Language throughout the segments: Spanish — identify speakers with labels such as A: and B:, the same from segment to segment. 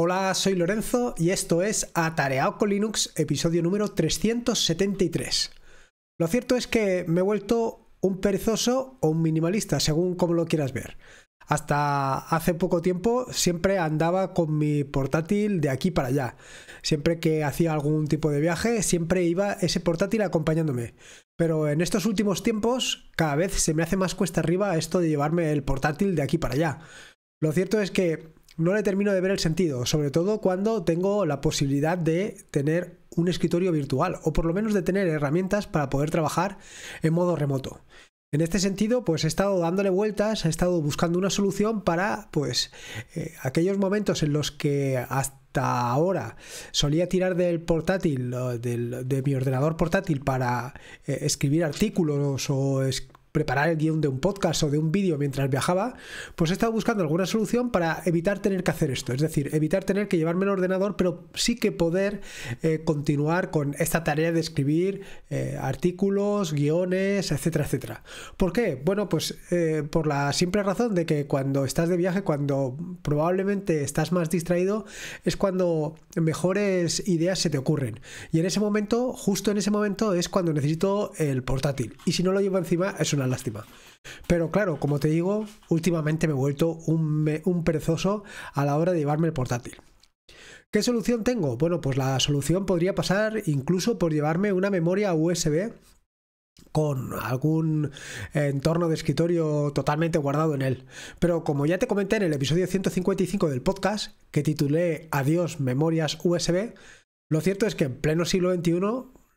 A: Hola, soy Lorenzo y esto es Atareado con Linux, episodio número 373. Lo cierto es que me he vuelto un perezoso o un minimalista, según como lo quieras ver. Hasta hace poco tiempo siempre andaba con mi portátil de aquí para allá. Siempre que hacía algún tipo de viaje, siempre iba ese portátil acompañándome. Pero en estos últimos tiempos, cada vez se me hace más cuesta arriba esto de llevarme el portátil de aquí para allá. Lo cierto es que no le termino de ver el sentido, sobre todo cuando tengo la posibilidad de tener un escritorio virtual o por lo menos de tener herramientas para poder trabajar en modo remoto. En este sentido, pues he estado dándole vueltas, he estado buscando una solución para, pues, eh, aquellos momentos en los que hasta ahora solía tirar del portátil, de mi ordenador portátil para eh, escribir artículos o preparar el guion de un podcast o de un vídeo mientras viajaba, pues he estado buscando alguna solución para evitar tener que hacer esto. Es decir, evitar tener que llevarme el ordenador, pero sí que poder eh, continuar con esta tarea de escribir eh, artículos, guiones, etcétera, etcétera. ¿Por qué? Bueno, pues eh, por la simple razón de que cuando estás de viaje, cuando probablemente estás más distraído, es cuando mejores ideas se te ocurren. Y en ese momento, justo en ese momento, es cuando necesito el portátil. Y si no lo llevo encima, es una lástima. Pero claro, como te digo, últimamente me he vuelto un, un perezoso a la hora de llevarme el portátil. ¿Qué solución tengo? Bueno, pues la solución podría pasar incluso por llevarme una memoria USB con algún entorno de escritorio totalmente guardado en él. Pero como ya te comenté en el episodio 155 del podcast, que titulé Adiós memorias USB, lo cierto es que en pleno siglo XXI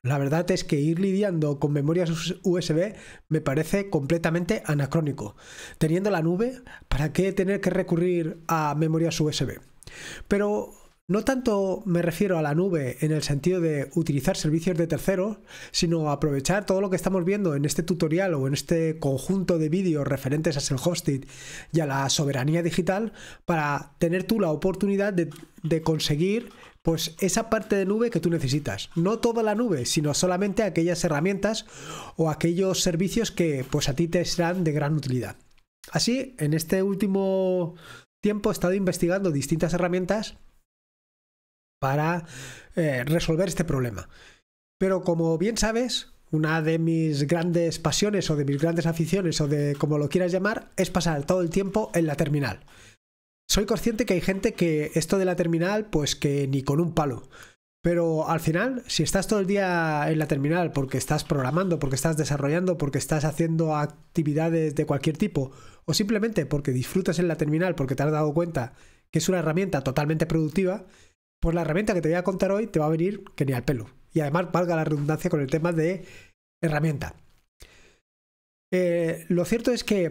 A: la verdad es que ir lidiando con memorias USB me parece completamente anacrónico. Teniendo la nube, ¿para qué tener que recurrir a memorias USB? Pero no tanto me refiero a la nube en el sentido de utilizar servicios de terceros, sino aprovechar todo lo que estamos viendo en este tutorial o en este conjunto de vídeos referentes a self-hosted y a la soberanía digital para tener tú la oportunidad de, de conseguir pues esa parte de nube que tú necesitas. No toda la nube, sino solamente aquellas herramientas o aquellos servicios que pues a ti te serán de gran utilidad. Así, en este último tiempo he estado investigando distintas herramientas para eh, resolver este problema. Pero como bien sabes, una de mis grandes pasiones o de mis grandes aficiones o de como lo quieras llamar es pasar todo el tiempo en la terminal. Soy consciente que hay gente que esto de la terminal, pues que ni con un palo. Pero al final, si estás todo el día en la terminal porque estás programando, porque estás desarrollando, porque estás haciendo actividades de cualquier tipo, o simplemente porque disfrutas en la terminal porque te has dado cuenta que es una herramienta totalmente productiva, pues la herramienta que te voy a contar hoy te va a venir que ni al pelo. Y además valga la redundancia con el tema de herramienta. Eh, lo cierto es que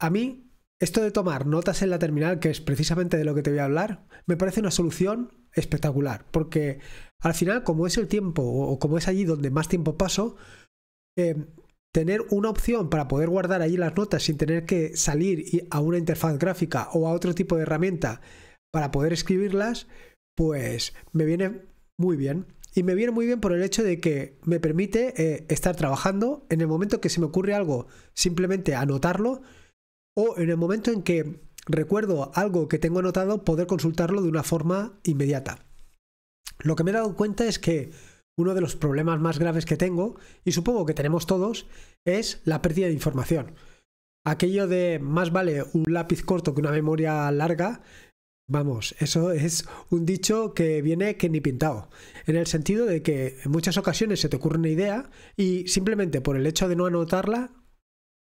A: a mí esto de tomar notas en la terminal, que es precisamente de lo que te voy a hablar, me parece una solución espectacular, porque al final, como es el tiempo o como es allí donde más tiempo paso, eh, tener una opción para poder guardar allí las notas sin tener que salir a una interfaz gráfica o a otro tipo de herramienta para poder escribirlas, pues me viene muy bien. Y me viene muy bien por el hecho de que me permite eh, estar trabajando en el momento que se me ocurre algo, simplemente anotarlo o en el momento en que recuerdo algo que tengo anotado, poder consultarlo de una forma inmediata. Lo que me he dado cuenta es que uno de los problemas más graves que tengo, y supongo que tenemos todos, es la pérdida de información. Aquello de más vale un lápiz corto que una memoria larga, vamos, eso es un dicho que viene que ni pintado, en el sentido de que en muchas ocasiones se te ocurre una idea y simplemente por el hecho de no anotarla,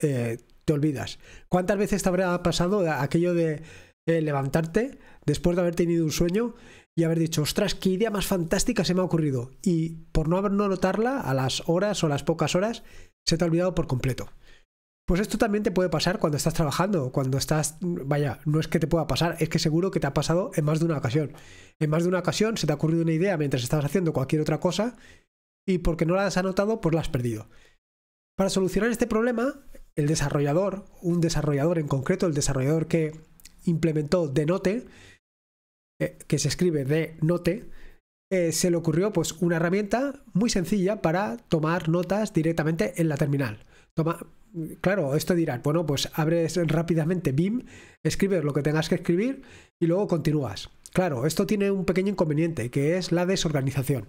A: eh, te olvidas. ¿Cuántas veces te habrá pasado aquello de eh, levantarte después de haber tenido un sueño y haber dicho, ostras, qué idea más fantástica se me ha ocurrido? Y por no no notarla, a las horas o las pocas horas, se te ha olvidado por completo. Pues esto también te puede pasar cuando estás trabajando, cuando estás, vaya, no es que te pueda pasar, es que seguro que te ha pasado en más de una ocasión. En más de una ocasión se te ha ocurrido una idea mientras estabas haciendo cualquier otra cosa y porque no la has anotado, pues la has perdido. Para solucionar este problema, el desarrollador, un desarrollador en concreto, el desarrollador que implementó Denote, eh, que se escribe de Note, eh, se le ocurrió pues una herramienta muy sencilla para tomar notas directamente en la terminal. Claro, esto dirán, bueno, pues abres rápidamente BIM, escribes lo que tengas que escribir y luego continúas. claro, esto tiene un pequeño inconveniente, que es la desorganización.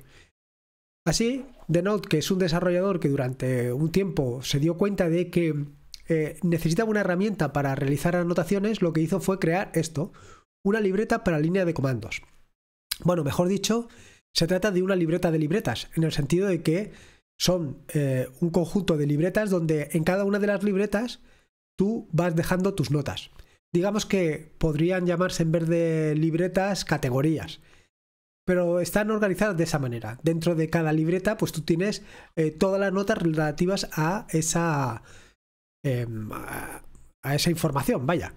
A: Así, Denote, que es un desarrollador que durante un tiempo se dio cuenta de que eh, necesitaba una herramienta para realizar anotaciones, lo que hizo fue crear esto, una libreta para línea de comandos. Bueno, mejor dicho, se trata de una libreta de libretas, en el sentido de que son eh, un conjunto de libretas donde en cada una de las libretas tú vas dejando tus notas. Digamos que podrían llamarse en vez de libretas categorías pero están organizadas de esa manera. Dentro de cada libreta, pues tú tienes eh, todas las notas relativas a esa, em, a esa información, vaya.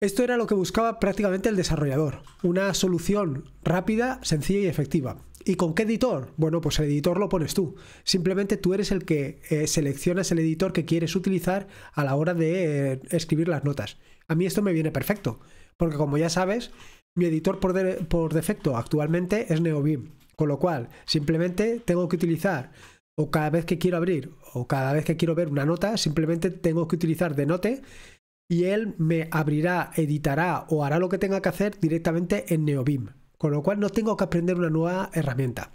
A: Esto era lo que buscaba prácticamente el desarrollador, una solución rápida, sencilla y efectiva. ¿Y con qué editor? Bueno, pues el editor lo pones tú. Simplemente tú eres el que eh, seleccionas el editor que quieres utilizar a la hora de eh, escribir las notas. A mí esto me viene perfecto, porque como ya sabes, mi editor por, defecto actualmente es NeoBeam, con lo cual simplemente tengo que utilizar o cada vez que quiero abrir o cada vez que quiero ver una nota, simplemente tengo que utilizar Denote y él me abrirá, editará o hará lo que tenga que hacer directamente en NeoBeam, con lo cual no tengo que aprender una nueva herramienta.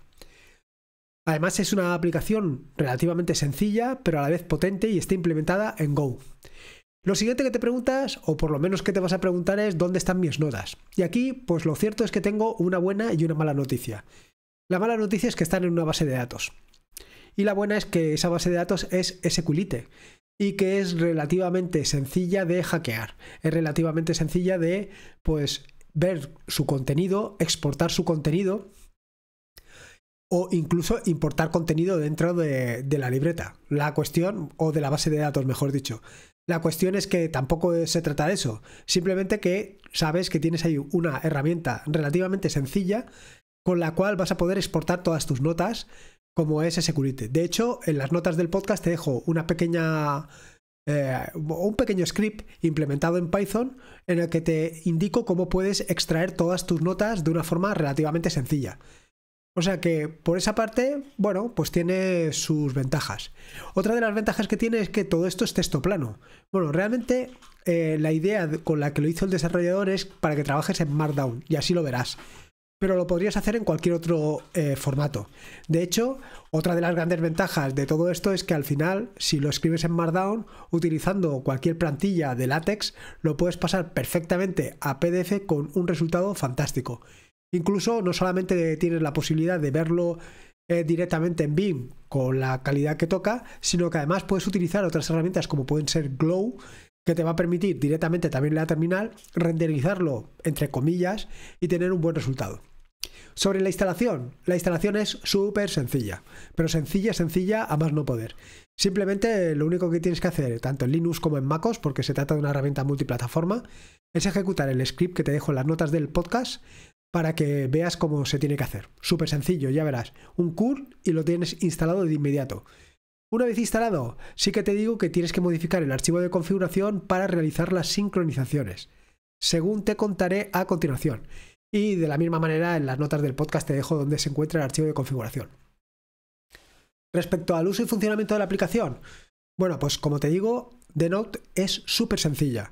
A: Además es una aplicación relativamente sencilla, pero a la vez potente y está implementada en Go. Lo siguiente que te preguntas, o por lo menos que te vas a preguntar, es dónde están mis notas. Y aquí, pues lo cierto es que tengo una buena y una mala noticia. La mala noticia es que están en una base de datos. Y la buena es que esa base de datos es SQLite y que es relativamente sencilla de hackear. Es relativamente sencilla de, pues, ver su contenido, exportar su contenido o incluso importar contenido dentro de, de, la libreta. La cuestión, o de la base de datos, mejor dicho. La cuestión es que tampoco se trata de eso, simplemente que sabes que tienes ahí una herramienta relativamente sencilla con la cual vas a poder exportar todas tus notas como es. De hecho, en las notas del podcast te dejo una pequeña eh, un pequeño script implementado en Python en el que te indico cómo puedes extraer todas tus notas de una forma relativamente sencilla. O sea que por esa parte, bueno, pues tiene sus ventajas. Otra de las ventajas que tiene es que todo esto es texto plano. Bueno, realmente eh, la idea con la que lo hizo el desarrollador es para que trabajes en Markdown y así lo verás. Pero lo podrías hacer en cualquier otro eh, formato. De hecho, otra de las grandes ventajas de todo esto es que al final, si lo escribes en Markdown, utilizando cualquier plantilla de látex, lo puedes pasar perfectamente a PDF con un resultado fantástico. Incluso no solamente tienes la posibilidad de verlo eh, directamente en BIM con la calidad que toca, sino que además puedes utilizar otras herramientas como pueden ser Glow, que te va a permitir directamente también la terminal renderizarlo entre comillas y tener un buen resultado. Sobre la instalación, la instalación es súper sencilla, pero sencilla, sencilla a más no poder. Simplemente lo único que tienes que hacer, tanto en Linux como en MacOS, porque se trata de una herramienta multiplataforma, es ejecutar el script que te dejo en las notas del podcast para que veas cómo se tiene que hacer. Súper sencillo, ya verás. Un curl y lo tienes instalado de inmediato. Una vez instalado, sí que te digo que tienes que modificar el archivo de configuración para realizar las sincronizaciones, según te contaré a continuación. Y de la misma manera en las notas del podcast te dejo donde se encuentra el archivo de configuración. Respecto al uso y funcionamiento de la aplicación, bueno, pues como te digo, Denote es súper sencilla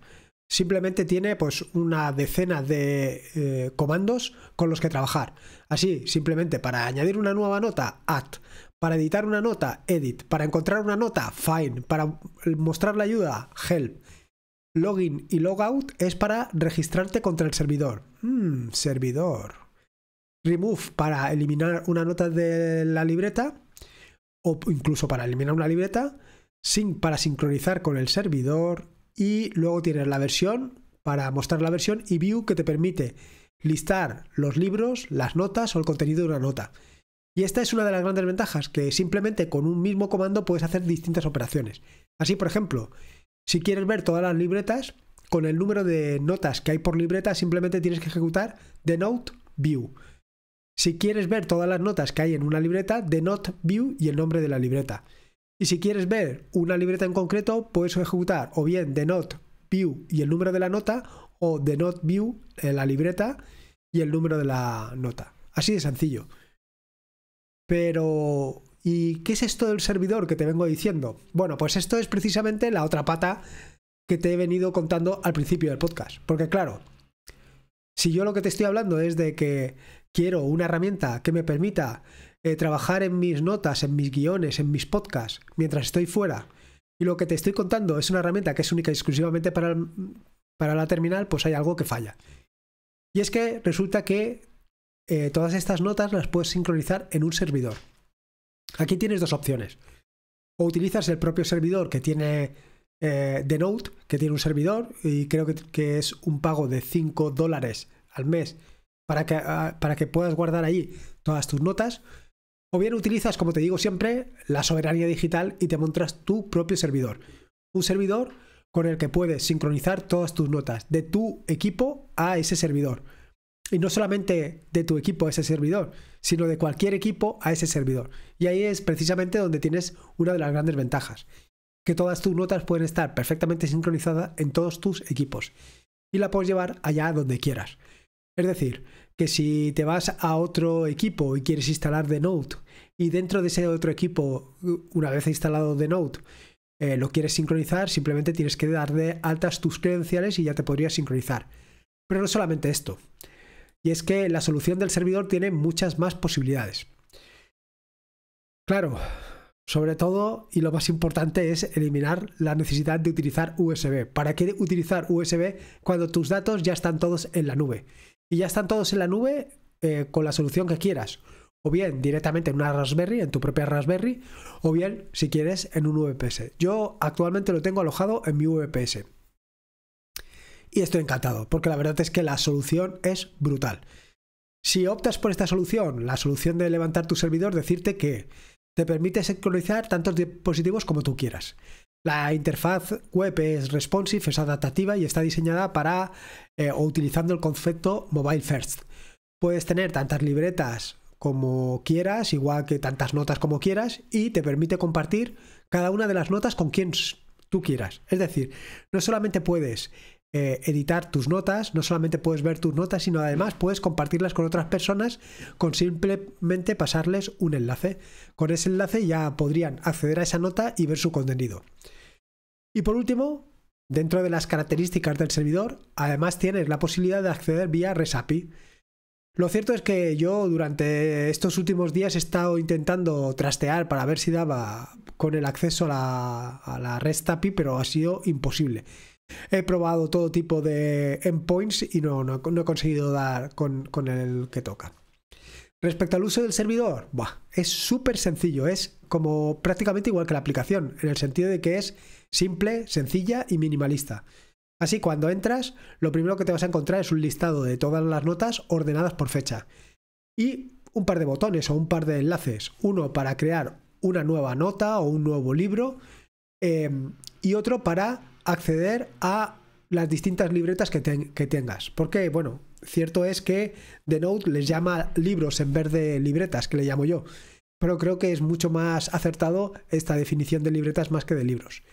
A: simplemente tiene pues una decena de eh, comandos con los que trabajar. Así, simplemente para añadir una nueva nota, add. Para editar una nota, edit. Para encontrar una nota, find. Para mostrar la ayuda, help. Login y logout es para registrarte contra el servidor. Hmm, servidor. Remove para eliminar una nota de la libreta o incluso para eliminar una libreta. Sync para sincronizar con el servidor y luego tienes la versión para mostrar la versión y view que te permite listar los libros, las notas o el contenido de una nota. Y esta es una de las grandes ventajas, que simplemente con un mismo comando puedes hacer distintas operaciones. Así, por ejemplo, si quieres ver todas las libretas, con el número de notas que hay por libreta, simplemente tienes que ejecutar denote view. Si quieres ver todas las notas que hay en una libreta, denote view y el nombre de la libreta. Y si quieres ver una libreta en concreto, puedes ejecutar o bien the note view y el número de la nota, o the note view, en la libreta y el número de la nota. Así de sencillo. Pero, ¿y qué es esto del servidor que te vengo diciendo? Bueno, pues esto es precisamente la otra pata que te he venido contando al principio del podcast. Porque claro, Si yo lo que te estoy hablando es de que quiero una herramienta que me permita eh, trabajar en mis notas, en mis guiones, en mis podcasts, mientras estoy fuera, y lo que te estoy contando es una herramienta que es única y exclusivamente para, para la terminal, pues hay algo que falla. Y es que resulta que eh, todas estas notas las puedes sincronizar en un servidor. Aquí tienes dos opciones. O utilizas el propio servidor que tiene eh, The Note, que tiene un servidor, y creo que, es un pago de 5 dólares al mes para que, ah, para que puedas guardar ahí todas tus notas. O bien utilizas, como te digo siempre, la soberanía digital y te montas tu propio servidor. Un servidor con el que puedes sincronizar todas tus notas de tu equipo a ese servidor. Y no solamente de tu equipo a ese servidor, sino de cualquier equipo a ese servidor. Y ahí es precisamente donde tienes una de las grandes ventajas, que todas tus notas pueden estar perfectamente sincronizadas en todos tus equipos. Y la puedes llevar allá donde quieras. Es decir, que si te vas a otro equipo y quieres instalar The Note y dentro de ese otro equipo, una vez instalado The Note, eh, lo quieres sincronizar, simplemente tienes que dar de altas tus credenciales y ya te podrías sincronizar. Pero no solamente esto y es que la solución del servidor tiene muchas más posibilidades. Claro, sobre todo, y lo más importante es eliminar la necesidad de utilizar USB. ¿Para qué utilizar USB cuando tus datos ya están todos en la nube? Y ya están todos en la nube eh, con la solución que quieras. O bien directamente en una Raspberry, en tu propia Raspberry, o bien, si quieres, en un VPS. Yo actualmente lo tengo alojado en mi VPS y estoy encantado, porque la verdad es que la solución es brutal. Si optas por esta solución, la solución de levantar tu servidor, decirte que te permite sincronizar tantos dispositivos como tú quieras. La interfaz web es responsive, es adaptativa y está diseñada para eh, o utilizando el concepto mobile first. Puedes tener tantas libretas como quieras, igual que tantas notas como quieras, y te permite compartir cada una de las notas con quien tú quieras. Es decir, no solamente puedes eh, editar tus notas, no solamente puedes ver tus notas, sino además puedes compartirlas con otras personas con simplemente pasarles un enlace. Con ese enlace ya podrían acceder a esa nota y ver su contenido. Y por último, dentro de las características del servidor, además tienes la posibilidad de acceder vía REST API. Lo cierto es que yo durante estos últimos días he estado intentando trastear para ver si daba con el acceso a la, a la pero ha sido imposible. He probado todo tipo de endpoints y no, no, he conseguido dar con, el que toca. Respecto al uso del servidor, es súper sencillo, es como prácticamente igual que la aplicación, en el sentido de que es simple, sencilla y minimalista. Así, cuando entras, lo primero que te vas a encontrar es un listado de todas las notas ordenadas por fecha y un par de botones o un par de enlaces. Uno para crear una nueva nota o un nuevo libro eh, y otro para acceder a las distintas libretas que, tengas. Porque, bueno, cierto es que The Note les llama libros en vez de libretas, que le llamo yo. Pero creo que es mucho más acertado esta definición de libretas más que de libros.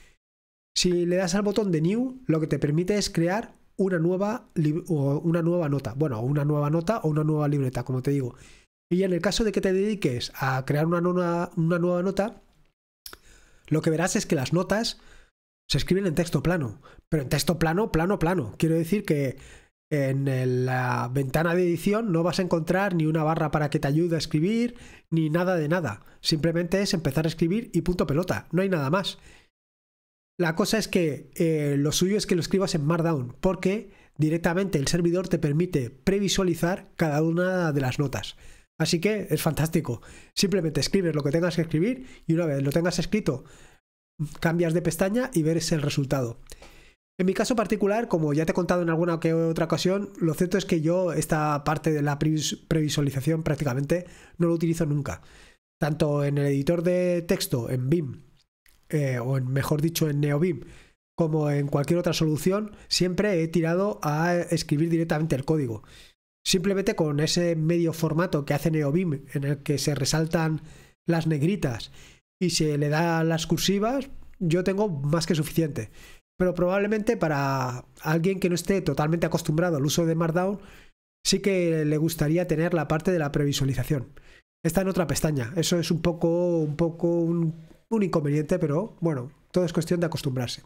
A: Si le das al botón de New, lo que te permite es crear una nueva, una nueva nota. Bueno, una nueva nota o una nueva libreta, como te digo. Y en el caso de que te dediques a crear una una nueva nota, lo que verás es que las notas se escriben en texto plano, pero en texto plano, plano, plano. Quiero decir que en la ventana de edición no vas a encontrar ni una barra para que te ayude a escribir, ni nada de nada. Simplemente es empezar a escribir y punto pelota, no hay nada más. La cosa es que eh, lo suyo es que lo escribas en Markdown, porque directamente el servidor te permite previsualizar cada una de las notas. Así que es fantástico. Simplemente escribes lo que tengas que escribir y una vez lo tengas escrito cambias de pestaña y ves el resultado. En mi caso particular, como ya te he contado en alguna que otra ocasión, lo cierto es que yo esta parte de la previsualización prácticamente no lo utilizo nunca. Tanto en el editor de texto, en BIM, eh, o en, mejor dicho en NeoBIM, como en cualquier otra solución, siempre he tirado a escribir directamente el código. Simplemente con ese medio formato que hace NeoBIM, en el que se resaltan las negritas y se le da las cursivas, yo tengo más que suficiente. Pero probablemente para alguien que no esté totalmente acostumbrado al uso de Markdown, sí que le gustaría tener la parte de la previsualización. Está en otra pestaña. Eso es un poco, un poco un, inconveniente, pero bueno, todo es cuestión de acostumbrarse.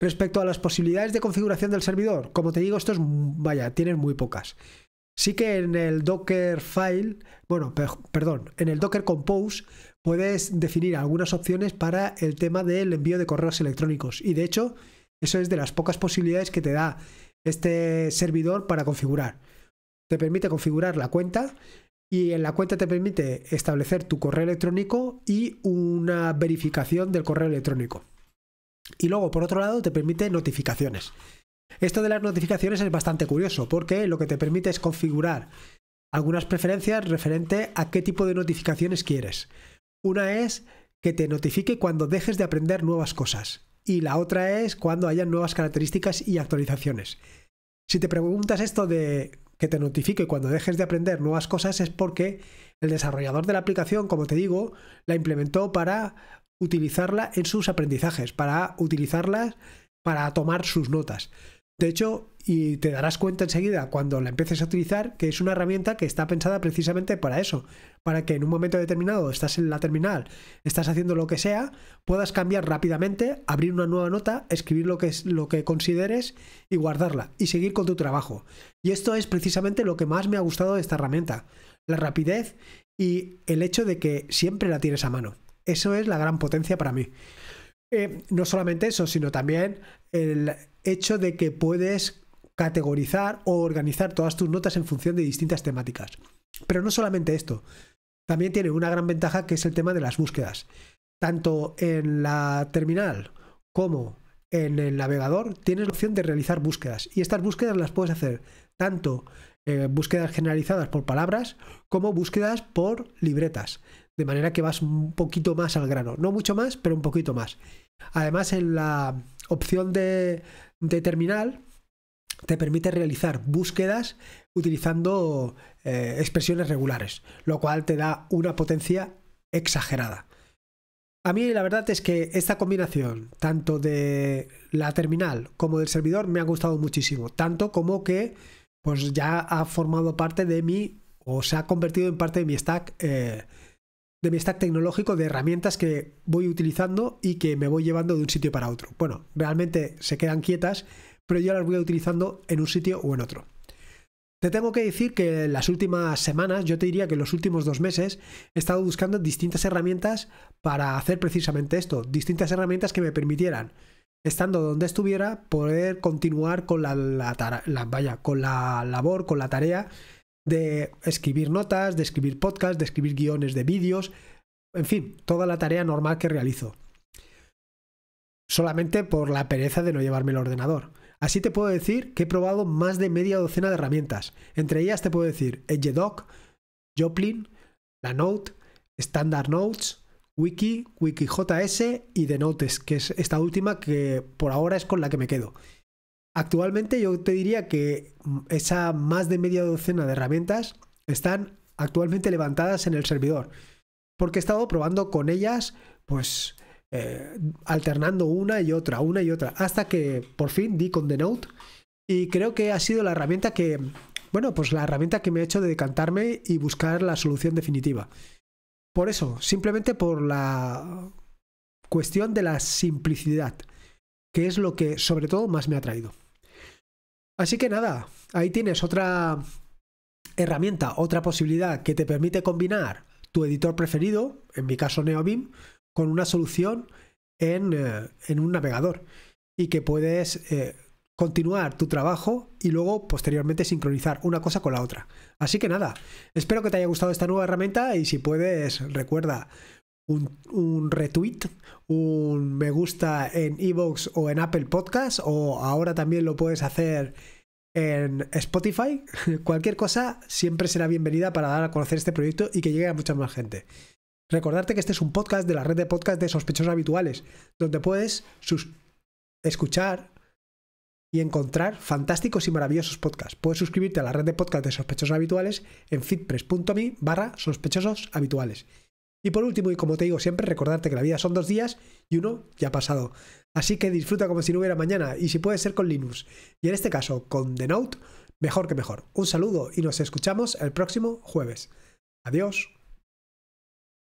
A: Respecto a las posibilidades de configuración del servidor, como te digo, esto es, vaya, tienen muy pocas. Sí que en el Docker File, bueno, perdón, en el Docker Compose puedes definir algunas opciones para el tema del envío de correos electrónicos. Y de hecho, eso es de las pocas posibilidades que te da este servidor para configurar. Te permite configurar la cuenta y en la cuenta te permite establecer tu correo electrónico y una verificación del correo electrónico. Y luego, por otro lado, te permite notificaciones. Esto de las notificaciones es bastante curioso porque lo que te permite es configurar algunas preferencias referente a qué tipo de notificaciones quieres. Una es que te notifique cuando dejes de aprender nuevas cosas y la otra es cuando haya nuevas características y actualizaciones. Si te preguntas esto de que te notifique cuando dejes de aprender nuevas cosas es porque el desarrollador de la aplicación, como te digo, la implementó para utilizarla en sus aprendizajes, para utilizarla para tomar sus notas. De hecho, y te darás cuenta enseguida cuando la empieces a utilizar que es una herramienta que está pensada precisamente para eso, para que en un momento determinado estás en la terminal, estás haciendo lo que sea, puedas cambiar rápidamente, abrir una nueva nota, escribir lo que, es, lo que consideres y guardarla y seguir con tu trabajo. Y esto es precisamente lo que más me ha gustado de esta herramienta, la rapidez y el hecho de que siempre la tienes a mano. Eso es la gran potencia para mí. Eh, no solamente eso, sino también el hecho de que puedes categorizar o organizar todas tus notas en función de distintas temáticas. Pero no solamente esto, también tiene una gran ventaja que es el tema de las búsquedas. Tanto en la terminal como en el navegador tienes la opción de realizar búsquedas y estas búsquedas las puedes hacer tanto eh, búsquedas generalizadas por palabras como búsquedas por libretas de manera que vas un poquito más al grano. No mucho más, pero un poquito más. Además, en la opción de, terminal te permite realizar búsquedas utilizando eh, expresiones regulares, lo cual te da una potencia exagerada. A mí la verdad es que esta combinación, tanto de la terminal como del servidor, me ha gustado muchísimo. Tanto como que pues ya ha formado parte de mi, o se ha convertido en parte de mi stack eh, de mi stack tecnológico de herramientas que voy utilizando y que me voy llevando de un sitio para otro. Bueno, realmente se quedan quietas, pero yo las voy utilizando en un sitio o en otro. Te tengo que decir que en las últimas semanas, yo te diría que en los últimos dos meses, he estado buscando distintas herramientas para hacer precisamente esto, distintas herramientas que me permitieran, estando donde estuviera, poder continuar con la, vaya, con la labor, con la tarea de escribir notas, de escribir podcasts, de escribir guiones de vídeos, en fin, toda la tarea normal que realizo. Solamente por la pereza de no llevarme el ordenador. Así te puedo decir que he probado más de media docena de herramientas. Entre ellas te puedo decir EdgeDoc, Joplin, la Note, Standard Notes, Wiki, WikiJS y The Notes, que es esta última que por ahora es con la que me quedo. Actualmente yo te diría que esa más de media docena de herramientas están actualmente levantadas en el servidor. Porque he estado probando con ellas, pues eh, alternando una y otra, una y otra, hasta que por fin di con The Note. Y creo que ha sido la herramienta que, bueno, pues la herramienta que me ha hecho de decantarme y buscar la solución definitiva. Por eso, simplemente por la cuestión de la simplicidad, que es lo que sobre todo más me ha traído. Así que nada, ahí tienes otra herramienta, otra posibilidad que te permite combinar tu editor preferido, en mi caso NeoBeam, con una solución en, eh, un navegador y que puedes eh, continuar tu trabajo y luego posteriormente sincronizar una cosa con la otra. Así que nada, espero que te haya gustado esta nueva herramienta y si puedes, recuerda un, retweet, un me gusta en Evox o en Apple Podcast o ahora también lo puedes hacer en Spotify. Cualquier cosa siempre será bienvenida para dar a conocer este proyecto y que llegue a mucha más gente. Recordarte que este es un podcast de la red de podcast de sospechosos habituales, donde puedes escuchar y encontrar fantásticos y maravillosos podcasts. Puedes suscribirte a la red de podcast de sospechosos habituales en fitpress.me barra sospechosos habituales. Y por último, y como te digo siempre, recordarte que la vida son dos días y uno ya ha pasado. Así que disfruta como si no hubiera mañana y si puede ser con Linux. Y en este caso, con The Note, mejor que mejor. Un saludo y nos escuchamos el próximo jueves. Adiós.